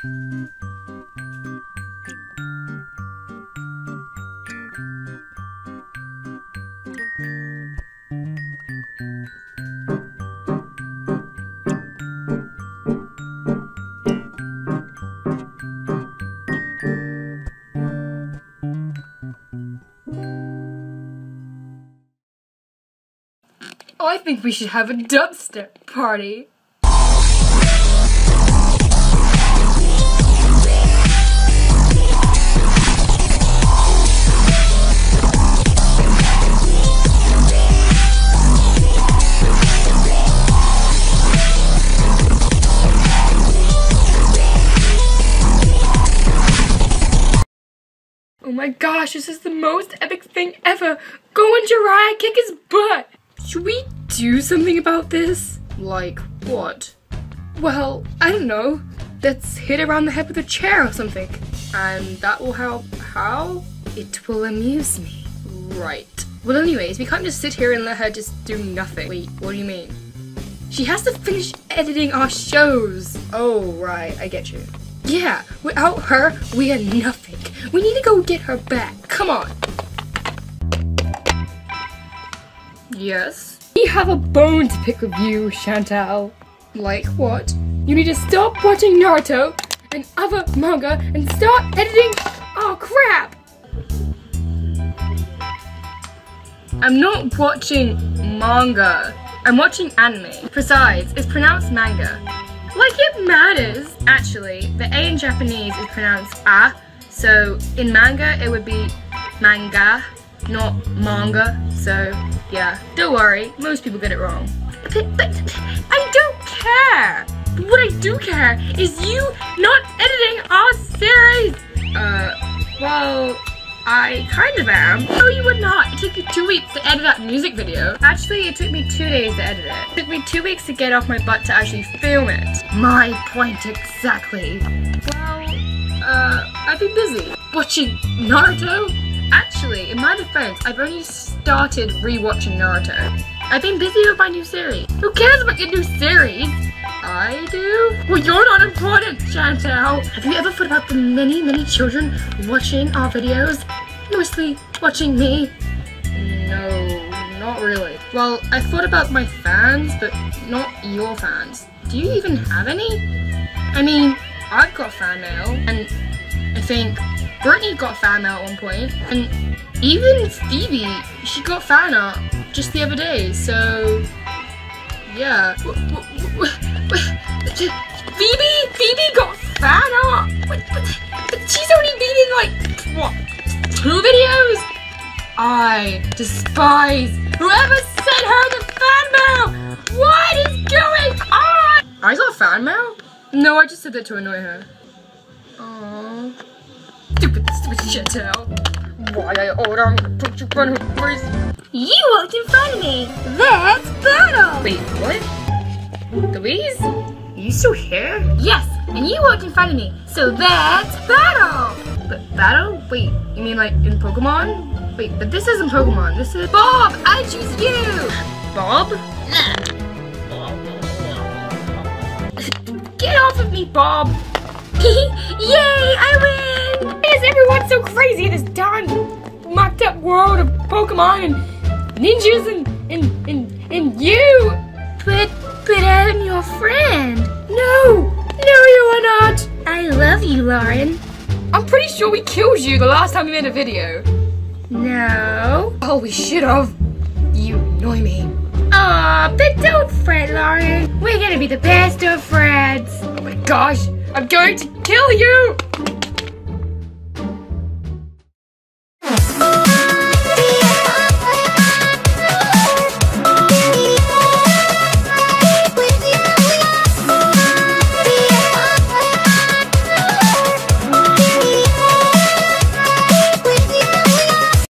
I think we should have a dubstep party. My gosh, this is the most epic thing ever! Go and Jiraiya kick his butt! Should we do something about this? Like what? Well, I don't know. Let's hit around the head with a chair or something. And that will help. How? It will amuse me. Right. Well, anyways, we can't just sit here and let her just do nothing. Wait, what do you mean? She has to finish editing our shows. Oh, right, I get you. Yeah, without her, we are nothing. We need to go get her back. Come on. Yes? We have a bone to pick with you, Chantelle. Like what? You need to stop watching Naruto and other manga and start editing. Oh crap! I'm not watching manga. I'm watching anime. Besides, it's pronounced manga. Matters. Actually, the A in Japanese is pronounced A, so in manga it would be manga, not manga. So yeah, don't worry, most people get it wrong. But, but I don't care. What I do care is you not editing I kind of am. No, you would not. It took you two weeks to edit that music video. Actually, it took me two days to edit it. It took me two weeks to get off my butt to actually film it. My point exactly. Well, uh, I've been busy. Watching Naruto? Actually, in my defense, I've only started rewatching Naruto. I've been busy with my new series. Who cares about your new series? Well, you're not important, Chantelle. Have you ever thought about the many, many children watching our videos? Mostly watching me. No, not really. Well, I thought about my fans, but not your fans. Do you even have any? I mean, I've got fan mail, and I think Britney got fan mail at one point, and even Phoebe, she got fan art just the other day, so yeah. Phoebe, Phoebe got fan art, but, but, but she's only been in like what two videos. I despise whoever sent her the fan mail. What is going on? I got fan mail. No, I just said that to annoy her. Aww. Stupid, stupid Chantelle. Why I order I'm gonna put you on her face. You walked in front of me. That's battle. Wait, what? Louise? You still here? Yes, and you walked in front of me. So that's battle. But battle? Wait, you mean like in Pokemon? Wait, but this isn't Pokemon. This is Bob. I choose you. Bob? Get off of me, Bob. Yay, I win. Why is everyone so crazy in this darn mocked up world of Pokemon and ninjas and and and, and you? But but I'm your friend. I love you, Lauren. I'm pretty sure we killed you the last time we made a video. No. Oh, we should have. You annoy me. Aw, but don't fret, Lauren. We're gonna be the best of friends. Oh my gosh, I'm going to kill you!